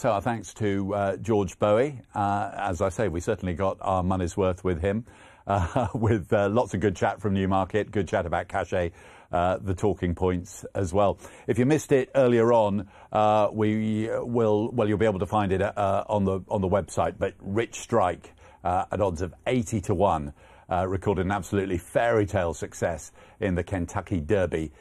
so our thanks to uh, George Bowie. Uh, as I say, we certainly got our money's worth with him, uh, with uh, lots of good chat from Newmarket, good chat about Cachet, uh, the talking points as well. If you missed it earlier on, uh, we will well you'll be able to find it on the on the website. But Rich Strike at odds of eighty to one. recorded an absolutely fairy tale success in the Kentucky Derby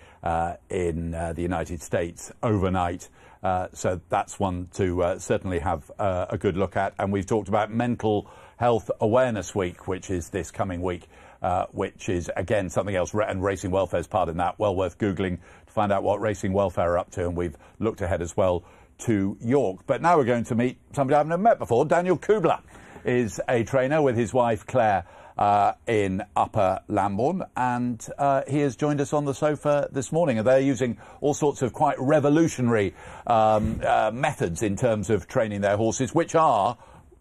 in the United States overnight. Uh, so that's one to uh, certainly have uh, a good look at. And we've talked about Mental Health Awareness Week, which is this coming week, uh, which is again something else, and Racing Welfare is part in that. Well worth googling to find out what Racing Welfare are up to, and we've looked ahead as well to York. But now we're going to meet somebody I've never met before. Daniel Kubler is a trainer with his wife Claire uh, in Upper Lambourn, and uh, he has joined us on the sofa this morning. And they're using all sorts of quite revolutionary um, uh, methods in terms of training their horses, which are.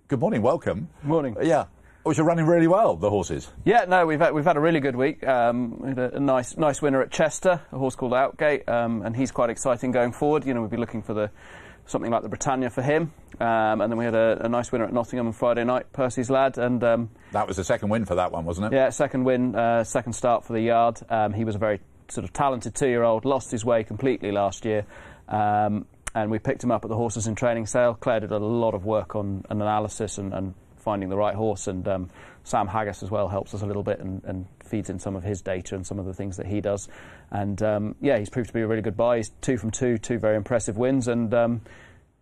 Good morning, welcome. Morning. Yeah. Which are running really well, the horses. Yeah, no, we've had, we've had a really good week. Um, we had a, a, nice nice winner at Chester, a horse called Outgate, um, and he's quite exciting going forward. You know, we'll be looking for the something like the Britannia for him. Um, and then we had a, a, nice winner at Nottingham on Friday night, Percy's lad. And um, that was the second win for that one, wasn't it? Yeah, second win, uh, second start for the yard. Um, he was a very sort of talented two-year-old, lost his way completely last year. Um, and we picked him up at the horses in training sale. Claire did a lot of work on an analysis and, and finding the right horse, and um, Sam Haggas as well helps us a little bit and, and, feeds in some of his data and some of the things that he does. And um, yeah, he's proved to be a really good buy. He's two from two, two very impressive wins, and um,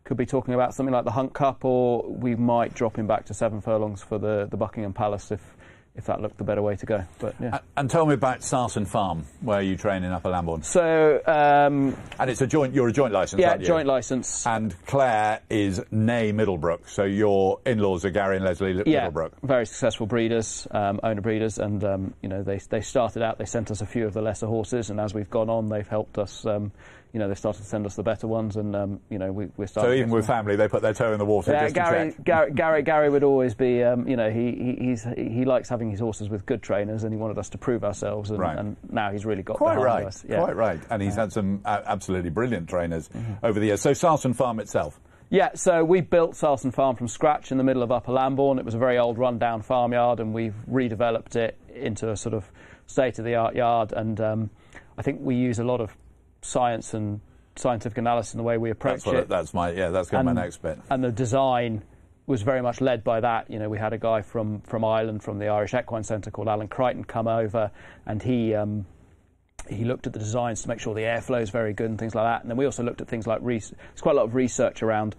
could be talking about something like the Hunt Cup, or we might drop him back to seven furlongs for the, the Buckingham Palace if if that looked the better way to go. But yeah. And tell me about Sarsen Farm, where you train in Upper Lambourn. So, um, and it's a joint. You're a joint license. Yeah, joint license. And Claire is née Middlebrook. So your in-laws are Gary and Leslie yeah, Middlebrook. very successful breeders, um, owner breeders, and um, you know they they started out. They sent us a few of the lesser horses, and as we've gone on, they've helped us um, you know, they started to send us the better ones, and um, you know, we, we're starting. So even with family, they put their toe in the water. Yeah, Gary, Gary, Gary, Gary, would always be, um, you know, he, he he's he likes having his horses with good trainers, and he wanted us to prove ourselves, and, right. and now he's really got quite right. Yeah. quite right, and he's had some uh, absolutely brilliant trainers mm-hmm. over the years. So Sarsen Farm itself. Yeah, so we built Sarsen Farm from scratch in the middle of Upper Lambourn. It was a very old, run-down farmyard, and we've redeveloped it into a sort of state-of-the-art yard. And um, I think we use a lot of science and scientific analysis in the way we approach that's it. it. That's my yeah. That's going to my next bit. And the design was very much led by that. You know, we had a guy from from Ireland, from the Irish Equine Centre called Alan Crichton, come over, and he. Um, he looked at the designs to make sure the airflow is very good and things like that. And then we also looked at things like there's quite a lot of research around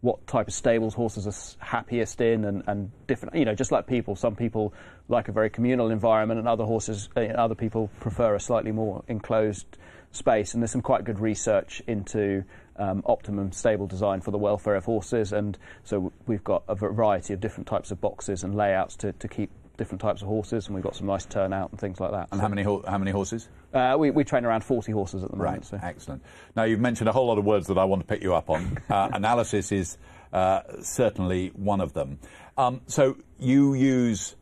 what type of stables horses are happiest in and, and different you know just like people some people like a very communal environment and other horses uh, other people prefer a slightly more enclosed space, and there's some quite good research into um, optimum stable design for the welfare of horses. And so we've got a variety of different types of boxes and layouts to, to keep different types of horses, and we've got some nice turnout and things like that. And so how many ho- how many horses? Uh, we, we train around 40 horses at the moment. Right, so. excellent. Now you've mentioned a whole lot of words that I want to pick you up on. Uh, analysis is uh, certainly one of them. Um, so you use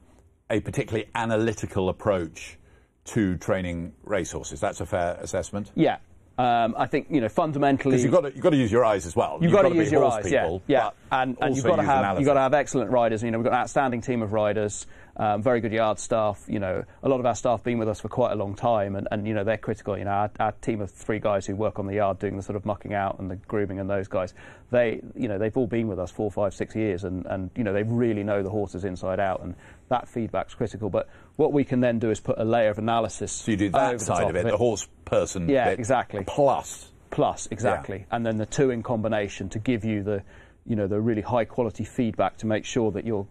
a particularly analytical approach to training racehorses. That's a fair assessment. Yeah. Um, I think you know fundamentally because you've got to, you've got to use your eyes as well. You've, you've got, to use your eyes, people, yeah, yeah, and, and you've got to have analysis. you've got to have excellent riders. You know, we've got an outstanding team of riders, um, very good yard staff. You know, a lot of our staff been with us for quite a long time, and, and you know they're critical. You know, our, our team of three guys who work on the yard doing the sort of mucking out and the grooming and those guys, they you know they've all been with us four, five, six years, and and you know they really know the horses inside out, and that feedback's critical. But what we can then do is put a layer of analysis. So you do that side of it, of it, the horse person. Yeah, bit, exactly. Plus. Plus, exactly, yeah. and then the two in combination to give you the, you know, the really high quality feedback to make sure that you're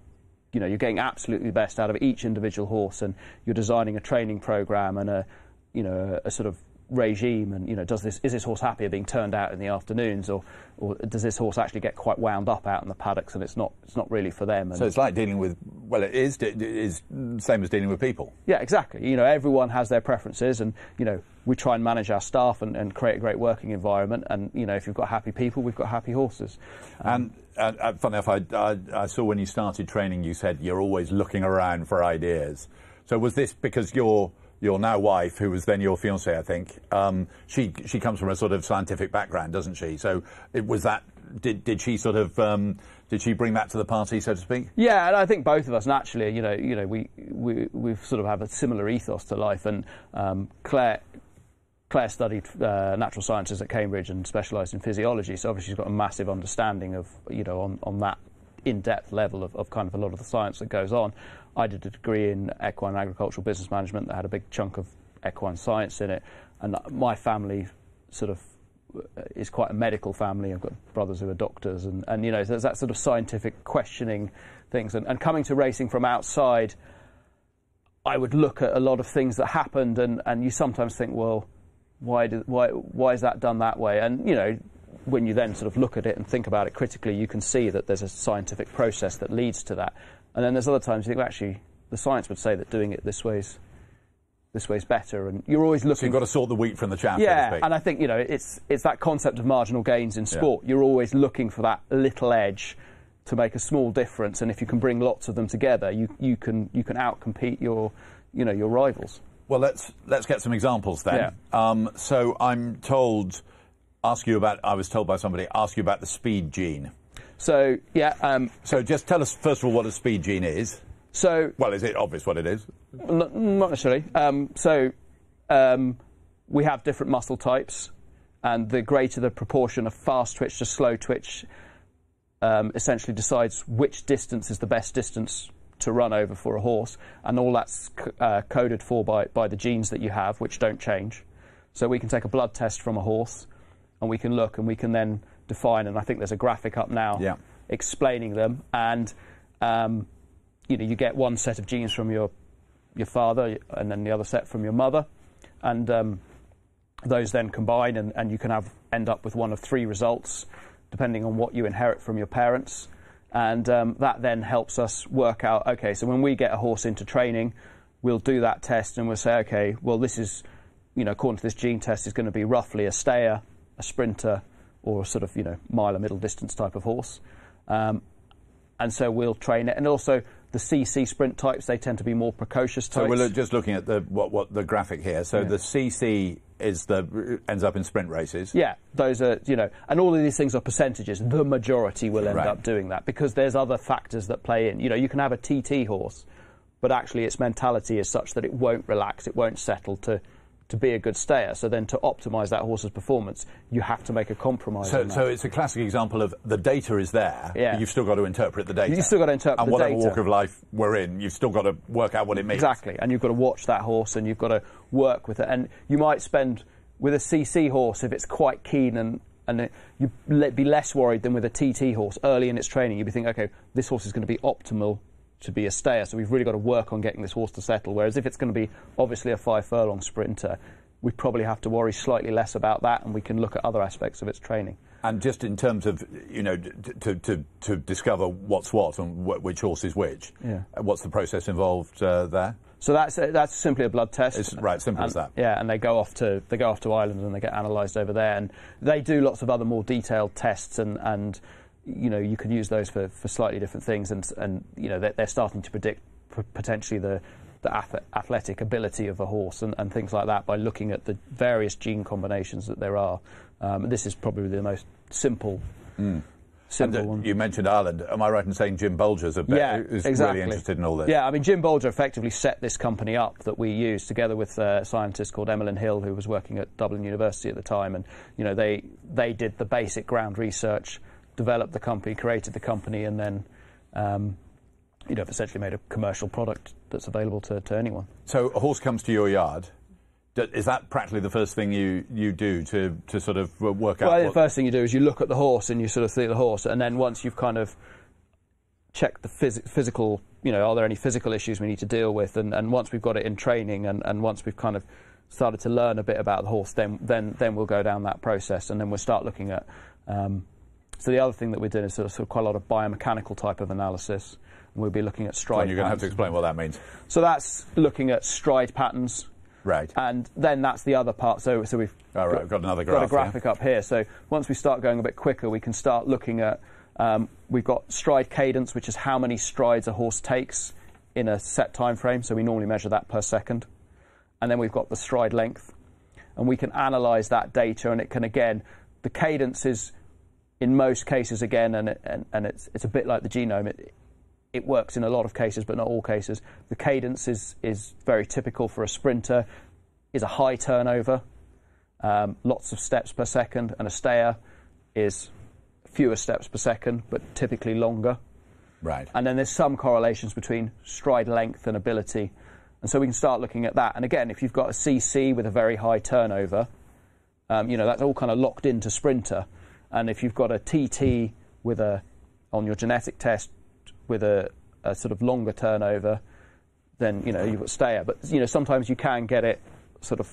you know you're getting absolutely the best out of each individual horse, and you're designing a training program and a you know a, a sort of regime and you know does this is this horse happier being turned out in the afternoons or or does this horse actually get quite wound up out in the paddocks and it's not it's not really for them and so it's like dealing with well it is it is same as dealing with people. Yeah exactly. You know everyone has their preferences and you know we try and manage our staff and, and create a great working environment and you know if you've got happy people we've got happy horses. Um, and uh, funny enough I, I, I saw when you started training you said you're always looking around for ideas so was this because you're your now wife, who was then your fiance, I think, um, she she comes from a sort of scientific background, doesn't she? So it was that did did she sort of um, did she bring that to the party, so to speak? Yeah, and I think both of us naturally, you know, you know, we we we sort of have a similar ethos to life, and um, Claire. Claire studied uh, natural sciences at Cambridge and specialised in physiology, so obviously she's got a massive understanding of, you know, on, on that in-depth level of, of kind of a lot of the science that goes on. I did a degree in equine agricultural business management that had a big chunk of equine science in it, and my family sort of uh, is quite a medical family. I've got brothers who are doctors, and, and you know, there's that sort of scientific questioning things. And, and coming to racing from outside, I would look at a lot of things that happened, and, and you sometimes think, well, why, did, why, why is that done that way? And, you know, when you then sort of look at it and think about it critically, you can see that there's a scientific process that leads to that. And then there's other times you think, well, actually, the science would say that doing it this way is this way's better, and you're always looking. So you've got to sort the wheat from the chaff. Yeah, and I think you know it's it's that concept of marginal gains in sport. Yeah. You're always looking for that little edge to make a small difference, and if you can bring lots of them together, you you can you can outcompete your you know your rivals. Well, let's let's get some examples then. Yeah. Um, so I'm told, ask you about. I was told by somebody, ask you about the speed gene. So yeah. Um, so just tell us first of all what a speed gene is. So well, is it obvious what it is? Not, not necessarily. Um, so um, we have different muscle types, and the greater the proportion of fast twitch to slow twitch, um, essentially decides which distance is the best distance to run over for a horse, and all that's uh, coded for by, by the genes that you have, which don't change. So we can take a blood test from a horse, and we can look, and we can then define. And I think there's a graphic up now yeah. explaining them. And um, you know, you get one set of genes from your your father and then the other set from your mother, and um, those then combine, and, and you can have end up with one of three results, depending on what you inherit from your parents, and um, that then helps us work out. Okay, so when we get a horse into training, we'll do that test, and we'll say, okay, well, this is, you know, according to this gene test, is going to be roughly a stayer, a sprinter, or a sort of you know mile or middle distance type of horse. Um, and so we'll train it. And also, the CC sprint types, they tend to be more precocious types. So we're just looking at the what, what the graphic here. So yeah. the CC is the ends up in sprint races. Yeah, those are you know, and all of these things are percentages. The majority will end right. up doing that because there's other factors that play in. You know, you can have a TT horse, but actually its mentality is such that it won't relax, it won't settle to to be a good stayer. So then to optimise that horse's performance, you have to make a compromise. So, so it's a classic example of the data is there, yeah. you've still got to interpret the data. You've still got to interpret and whatever data. walk of life we're in, you've still got to work out what it means. Exactly, and you've got to watch that horse and you've got to work with it. And you might spend with a CC horse if it's quite keen and and you'd be less worried than with a TT horse early in its training. You'd be thinking, okay, this horse is going to be optimal to be a stayer, so we've really got to work on getting this horse to settle. Whereas if it's going to be obviously a five furlong sprinter, we probably have to worry slightly less about that, and we can look at other aspects of its training. And just in terms of, you know, to, to, to discover what's what and wh- which horse is which, yeah. Uh, what's the process involved uh, there? So that's uh, that's simply a blood test. It's, right, simple and, as that. Yeah, and they go off to they go off to Ireland and they get analysed over there, and they do lots of other more detailed tests, and, and you know you can use those for, for slightly different things, and and you know they're, they're starting to predict potentially the the athletic ability of a horse and, and, things like that by looking at the various gene combinations that there are. Um, this is probably the most simple. Mm. Uh, one. You mentioned Ireland. Am I right in saying Jim Bolger's a yeah, is exactly. really interested in all this? Yeah, I mean, Jim Bolger effectively set this company up that we use together with a scientist called Emmeline Hill, who was working at Dublin University at the time. And, you know, they, they did the basic ground research, developed the company, created the company, and then um, you know, essentially made a commercial product that's available to, to anyone. So a horse comes to your yard. Is that practically the first thing you, you do to, to sort of work out? Well, the first thing you do is you look at the horse and you sort of see the horse, and then once you've kind of checked the phys- physical, you know, are there any physical issues we need to deal with, and, and once we've got it in training, and, and once we've kind of started to learn a bit about the horse, then then then we'll go down that process, and then we'll start looking at. Um, so the other thing that we're doing is sort of, sort of quite a lot of biomechanical type of analysis And we'll be looking at stride. So you're going to have to explain what that means. So that's looking at stride patterns. Right. And then that's the other part. So, so we've oh, right. got, got, another graph, got a graphic yeah. up here. So once we start going a bit quicker, we can start looking at. Um, we've got stride cadence, which is how many strides a horse takes in a set time frame. So we normally measure that per second. And then we've got the stride length, and we can analyse that data. And it can again, the cadence is in most cases, again, and, it, and, and it's, it's a bit like the genome, it, it works in a lot of cases, but not all cases. The cadence is, is very typical for a sprinter, is a high turnover, um, lots of steps per second, and a stayer is fewer steps per second, but typically longer. Right. And then there's some correlations between stride length and ability. And so we can start looking at that. And again, if you've got a CC with a very high turnover, um, you know, that's all kind of locked into sprinter. And if you've got a TT with a, on your genetic test, with a, a sort of longer turnover, then, you know, you've got stayer. But, you know, sometimes you can get it sort of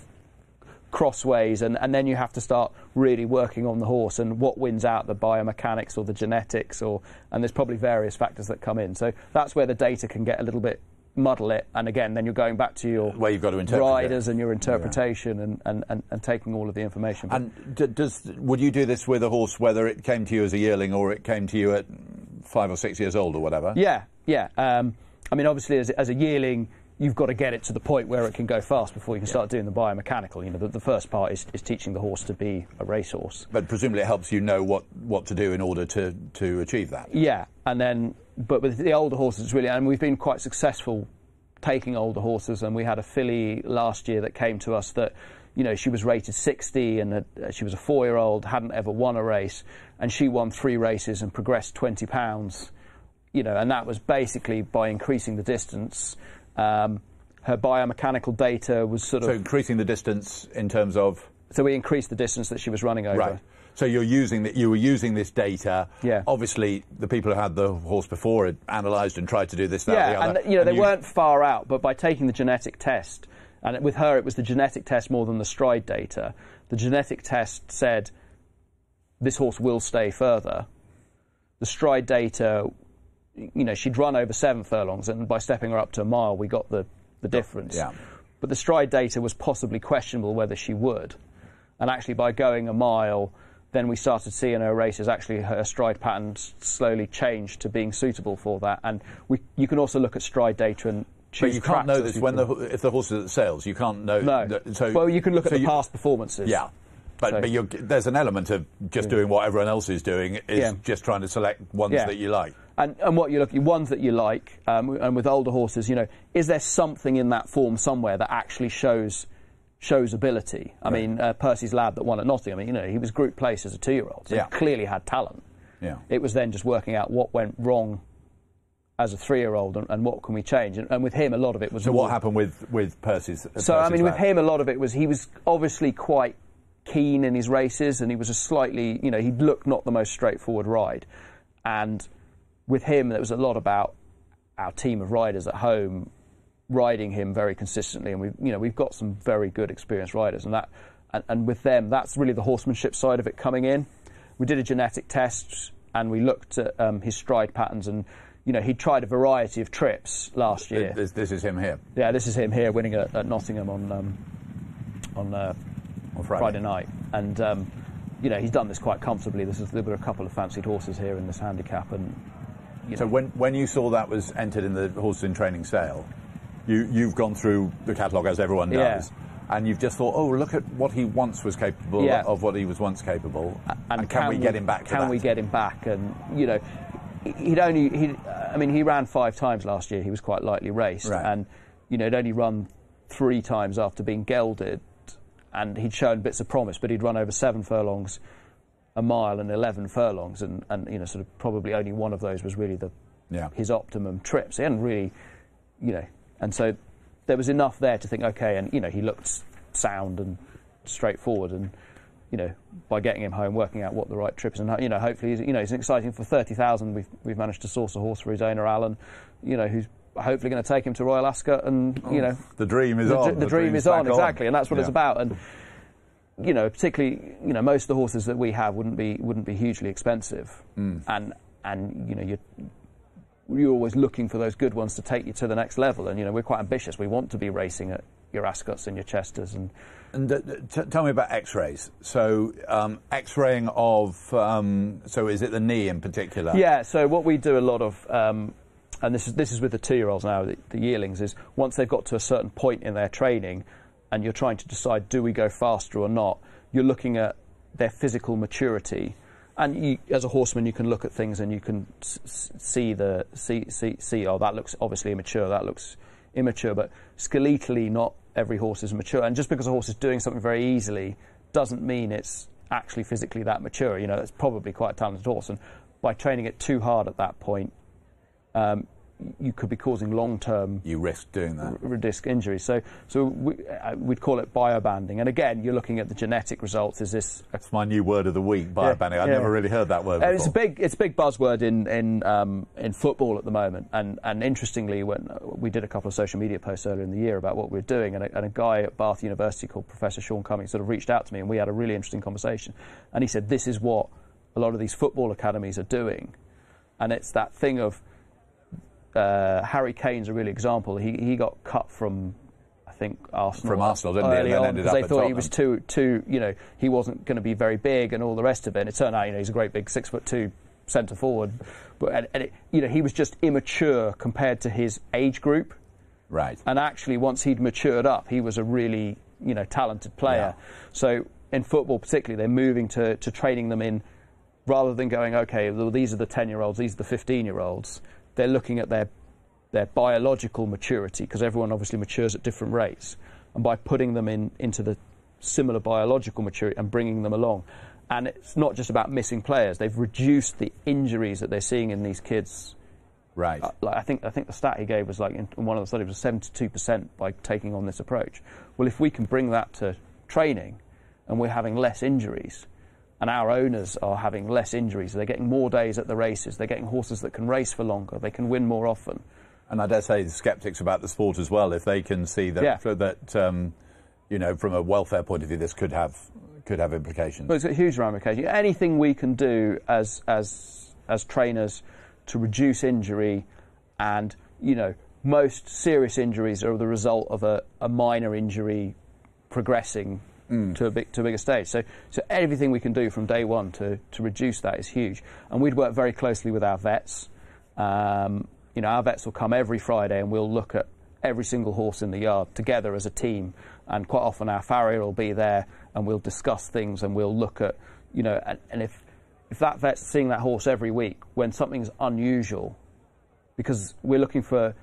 crossways, and, and then you have to start really working on the horse and what wins out the biomechanics or the genetics, or and there's probably various factors that come in. So that's where the data can get a little bit muddle it, and again, then you're going back to your where you've got to interpret riders it. and your interpretation and, and, and, and, taking all of the information. And d- does would you do this with a horse whether it came to you as a yearling or it came to you at five or six years old or whatever? Yeah, yeah. Um, I mean, obviously, as, as a yearling, you've got to get it to the point where it can go fast before you can yeah. start doing the biomechanical. You know, the, the, first part is, is teaching the horse to be a racehorse. But presumably it helps you know what, what to do in order to, to achieve that. Yeah, and then, but with the older horses, it's really, and we've been quite successful taking older horses, and we had a filly last year that came to us that, you know, she was rated 60 and a, she was a four-year-old, hadn't ever won a race, and she won three races and progressed 20 pounds, you know, and that was basically by increasing the distance um, her biomechanical data was sort of. So increasing the distance in terms of. So we increased the distance that she was running over. Right. So you're using that. You were using this data. Yeah. Obviously, the people who had the horse before had analysed and tried to do this, that, yeah, the other. and you know and they you... weren't far out, but by taking the genetic test, and with her it was the genetic test more than the stride data. The genetic test said this horse will stay further. The stride data you know, she'd run over seven furlongs, and by stepping her up to a mile, we got the, the difference. Yeah. But the stride data was possibly questionable whether she would. And actually, by going a mile, then we started seeing her races. Actually, her stride patterns slowly changed to being suitable for that. And we, you can also look at stride data and but you can't know this when the if the horse is at sales. You can't know. No. That, so well, you can look so at the you, past performances. Yeah. But, so, but there's an element of just doing what everyone else is doing is yeah. just trying to select ones yeah. that you like. And, and what you're looking, ones that you like, um, and with older horses, you know, is there something in that form somewhere that actually shows shows ability? I right. mean, uh, Percy's lad that won at Nottingham, I mean, you know, he was group placed as a two-year-old, so yeah. he clearly had talent. Yeah. It was then just working out what went wrong as a three-year-old and, and, what can we change. And, and, with him, a lot of it was. So what happened with with Percy's? Uh, so Percy's I mean, lad? with him, a lot of it was he was obviously quite keen in his races, and he was a slightly, you know, he looked not the most straightforward ride, and with him, there was a lot about our team of riders at home riding him very consistently, and we've you know we've got some very good experienced riders, and that and, and with them, that's really the horsemanship side of it coming in. We did a genetic test, and we looked at um, his stride patterns and you know, he tried a variety of trips last year. This, this, is him here. Yeah, this is him here winning at, at Nottingham on um, on, uh, on Friday. Friday. night, and um, you know he's done this quite comfortably. This is, there were a couple of fancied horses here in this handicap, and you so when when you saw that was entered in the horses in training sale, you you've gone through the catalogue as everyone does. Yeah. And you've just thought, oh, look at what he once was capable yeah. of, what he was once capable, and, and can, can, we get him back? Can that? we get him back? And you know, he'd only he, I mean, he ran five times last year. He was quite lightly raced, right. and you know, he'd only run three times after being gelded, and he'd shown bits of promise, but he'd run over seven furlongs, a mile, and eleven furlongs, and, and you know, sort of probably only one of those was really the yeah. his optimum trips. He hadn't really, you know, and so there was enough there to think, okay, and you know, he looked sound and straightforward, and you know, by getting him home, working out what the right trip is, and you know, hopefully, he's, you know, he's exciting for thirty thousand. We've we've managed to source a horse for his owner, Alan, you know, who's hopefully going to take him to Royal Ascot, and you oh, know, the dream is the, on. The, the dream is on, exactly, and that's what yeah. it's about, and you know, particularly, you know, most of the horses that we have wouldn't be wouldn't be hugely expensive, mm. and and you know, you you're always looking for those good ones to take you to the next level. And you know, we're quite ambitious. We want to be racing at your Ascots and your Chesters. And and uh, t- tell me about X-rays. So um, X-raying of um, so is it the knee in particular? Yeah. So what we do a lot of. Um, and this is this is with the two-year-olds now, the, the yearlings. Is once they've got to a certain point in their training, and you're trying to decide do we go faster or not, you're looking at their physical maturity and you, as a horseman, you can look at things and you can see the see, see see oh that looks obviously immature, that looks immature, but skeletally, not every horse is mature. And just because a horse is doing something very easily doesn't mean it's actually physically that mature. You know, it's probably quite a talented horse, and by training it too hard at that point, um, you could be causing long-term You risk doing that. r- disc injuries. So, so we, uh, we'd call it biobanding. And again, you're looking at the genetic results. Is this That's my new word of the week, biobanding. I've yeah. never really heard that word before. It's a big, it's a big buzzword in in um, in football at the moment. And and interestingly, when uh, we did a couple of social media posts earlier in the year about what we're doing, and a, and a guy at Bath University called Professor Sean Cummings sort of reached out to me, and we had a really interesting conversation. And he said, "This is what a lot of these football academies are doing," and it's that thing of uh, Harry Kane's a real example. He he got cut from. I think Arsenal From Arsenal, didn't he? early And on because they thought he was too too you know he wasn't going to be very big and all the rest of it. And it turned out you know he's a great big six foot two centre forward, but and, and it, you know he was just immature compared to his age group. right. And actually, once he'd matured up, he was a really you know talented player. Yeah. So in football, particularly, they're moving to, to training them in rather than going, okay, well, these are the ten year olds, these are the fifteen year olds. They're looking at their their biological maturity because everyone obviously matures at different rates, and by putting them in into the similar biological maturity and bringing them along. And it's not just about missing players; they've reduced the injuries that they're seeing in these kids right. uh, like I think I think the stat he gave was like in, in one of the studies was 72 percent by taking on this approach. Well, if we can bring that to training, and we're having less injuries, and our owners are having less injuries, they're getting more days at the races, they're getting horses that can race for longer, they can win more often. And I dare say the sceptics about the sport as well, if they can see that, Yeah. that um, you know, from a welfare point of view, this could have could have implications. But it's got huge ramifications. Anything we can do as as as trainers to reduce injury, and you know, most serious injuries are the result of a, a minor injury progressing to a big to a bigger stage. So so everything we can do from day one to to reduce that is huge. And we'd work very closely with our vets. Um, you know, our vets will come every Friday and we'll look at every single horse in the yard together as a team. And quite often our farrier will be there and we'll discuss things and we'll look at, you know, and, and if, if that vet's seeing that horse every week when something's unusual, because we're looking for,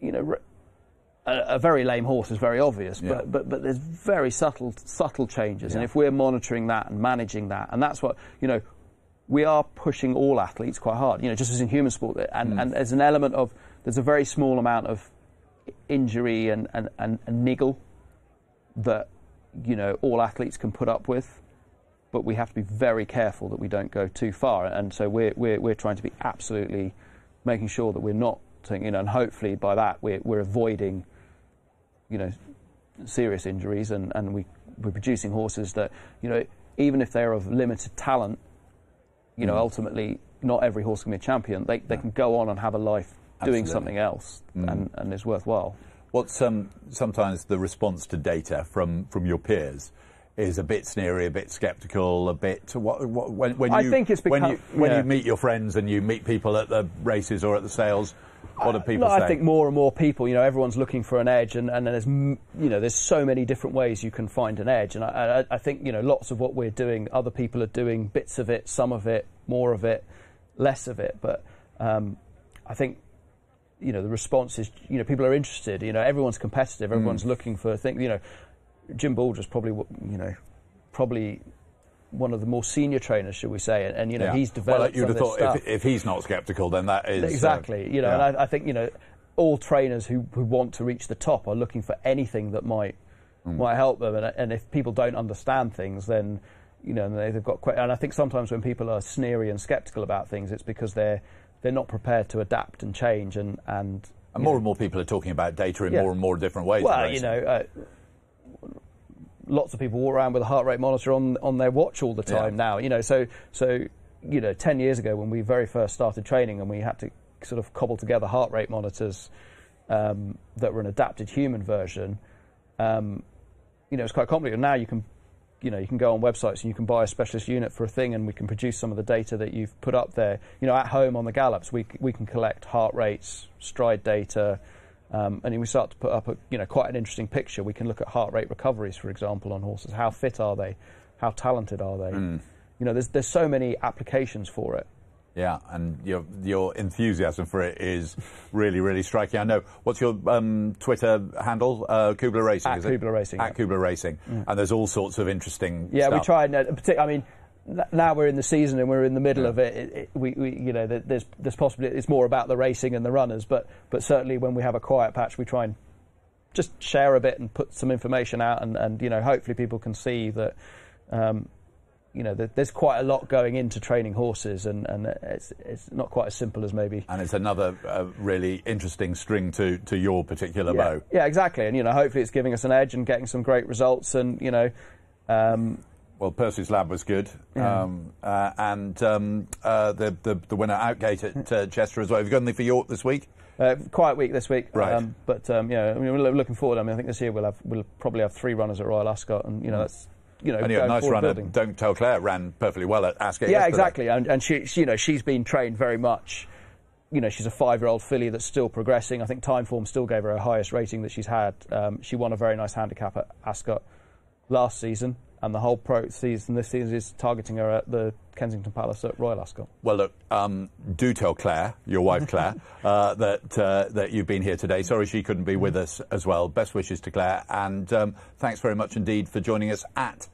you know, a, a very lame horse is very obvious, Yeah. but, but but there's very subtle subtle changes, and if we're monitoring that and managing that, and that's what you know, we are pushing all athletes quite hard. You know, just as in human sport, and, mm. and there's an element of there's a very small amount of injury and, and, and, and niggle that you know all athletes can put up with. But we have to be very careful that we don't go too far, and so we're we're, we're trying to be absolutely making sure that we're not, you know, and hopefully by that we're we're avoiding, you know, serious injuries, and, and we we're producing horses that you know even if they're of limited talent, you know, ultimately not every horse can be a champion. They they can go on and have a life doing something else, and and is worthwhile. What's um, sometimes the response to data from, from your peers is a bit sneery, a bit sceptical, a bit. What, what, when, when I you, think it's when you when yeah. you meet your friends and you meet people at the races or at the sales. What do people? I think more and more people, you know, everyone's looking for an edge, and, and there's, you know, there's so many different ways you can find an edge, and I, I, I think, you know, lots of what we're doing, other people are doing bits of it, some of it, more of it, less of it, but um, I think, you know, the response is, you know, people are interested, you know, everyone's competitive, Mm. everyone's looking for things, you know, Jim Bolger's probably, you know, probably one of the more senior trainers, should we say, and, and you know, Yeah. he's developed Well, you'd have thought if, if he's not sceptical, then that is uh, Exactly. you know, yeah. and I, I think you know all trainers who, who want to reach the top are looking for anything that might Mm. might help them. And, and if people don't understand things, then you know they- they've got. Que- and I think sometimes when people are sneery and sceptical about things, it's because they're they're not prepared to adapt and change and and. And more and more people are talking about data in Yeah. more and more different ways. Well, you know, uh, lots of people walk around with a heart rate monitor on on their watch all the time Yeah. now. You know, so so you know, ten years ago when we very first started training and we had to sort of cobble together heart rate monitors um, that were an adapted human version. Um, you know, it's quite complicated. Now you can, you know, you can go on websites and you can buy a specialist unit for a thing, and we can produce some of the data that you've put up there. You know, at home on the gallops, we we can collect heart rates, stride data, um, and then we start to put up a, you know, quite an interesting picture. We can look at heart rate recoveries, for example, on horses. How fit are they? How talented are they? You you know, there's there's so many applications for it. Yeah, and your your enthusiasm for it is really really striking. I know. What's your um, Twitter handle? Uh, Kubler Racing. At is Kubler it? Racing, At yeah. Kubler Racing, and there's all sorts of interesting. Yeah, we try and uh, I mean, now we're in the season and we're in the middle of it. it, it we, we, you know, there's there's possibly it's more about the racing and the runners, but but certainly when we have a quiet patch, we try and just share a bit and put some information out, and, and you know, hopefully people can see that. Um, you know, there's quite a lot going into training horses, and, and it's it's not quite as simple as maybe And it's another uh, really interesting string to, to your particular yeah. bow. Yeah, exactly. And you know, hopefully it's giving us an edge and getting some great results. And you know, um, Well, Percy's Lad was good, um, uh, and um, uh, the, the the winner Outgate at uh, Chester as well. Have you got anything for York this week? uh, quiet week this week. Right. Um, but um, yeah, I mean, we're looking forward. I mean, I think this year we'll have we'll probably have three runners at Royal Ascot, and you know that's you know And a nice forward run at building. Don't Tell Claire ran perfectly well at Ascot. Yeah, yesterday. exactly. And, and she, she, you know, she's been trained very much. You know, she's a five-year-old filly that's still progressing. I think Timeform still gave her her highest rating that she's had. Um, she won a very nice handicap at Ascot last season, and the whole pro season this season is targeting her at the Kensington Palace at Royal Ascot. Well, look, um, do tell Claire, your wife Claire, uh, that uh, that you've been here today. Sorry she couldn't be with us as well. Best wishes to Claire, and um, thanks very much indeed for joining us at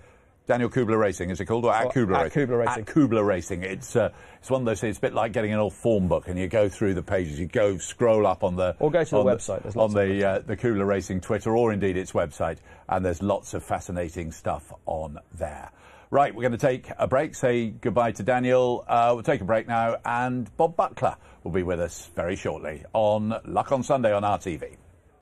Daniel Kubler Racing. Is it called or at Kubler? at Racing? Kubler Racing. At Kubler Racing. It's uh, it's one of those things. It's a bit like getting an old form book, and you go through the pages. You go scroll up on the Or go to the website. There's on the uh, the Kubler Racing Twitter or indeed its website, and there's lots of fascinating stuff on there. Right, we're going to take a break, say goodbye to Daniel. Uh, we'll take a break now, and Bob Butler will be with us very shortly on Luck on Sunday on RTV.